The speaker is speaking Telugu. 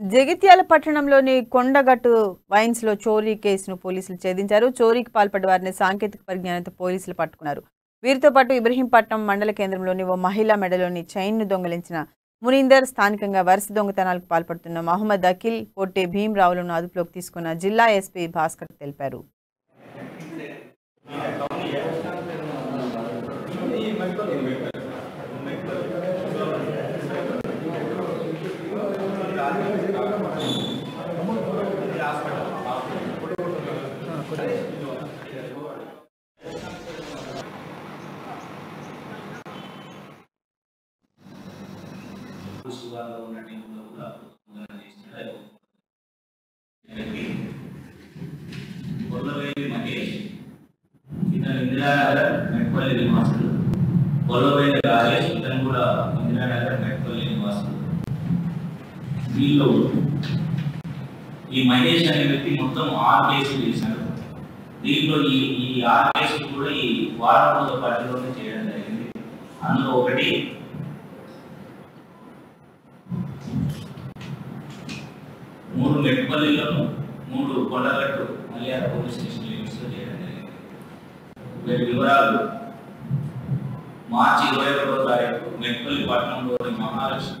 జగిత్యాల పట్టణంలోని కొండగట్టు వైన్స్లో చోరీ కేసును పోలీసులు ఛేదించారు. చోరీకి పాల్పడే వారిని సాంకేతిక పరిజ్ఞానంతో పోలీసులు పట్టుకున్నారు. వీరితో పాటు ఇబ్రహీంపట్నం మండల కేంద్రంలోని ఓ మహిళా మెడలోని చైన్ను దొంగలించిన మునీందర్ స్థానికంగా వరుస దొంగతనాలకు పాల్పడుతున్న మహమ్మద్ అఖిల్ పొట్టే భీమరావులను అదుపులోకి తీసుకున్న జిల్లా ఎస్పీ భాస్కర్ తెలిపారు. సుగాల్లో ఉన్న టీంలో కూడా కొల్లవేలి మహేష్ ఇతను ఇందిరానగర్ మెట్పల్లి నివాసుడు కొల్లవేలి రాజేష్ ఇతను కూడా ఇందిరానగర్ మెట్పల్లి నివాసుడు వీళ్ళు ఈ మహేష్ అనే వ్యక్తి మొత్తం ఆరు కేసులు చేశాడు దీంట్లో ఈ ఈ ఆరు కేసులు కూడా ఈ వారం రోజుల పరిధిలోనే చేయడం జరిగింది. అందులో ఒకటి మూడు మెట్పల్లిలోను మూడు కొండగట్టు మలయాళ పోలీస్ స్టేషన్ లిమిట్స్లో చేయడం జరిగింది. వీరి వివరాలు మార్చి ఇరవై ఒకటో తారీఖు మెట్పల్లి పట్టణంలోని మహాలక్ష్మి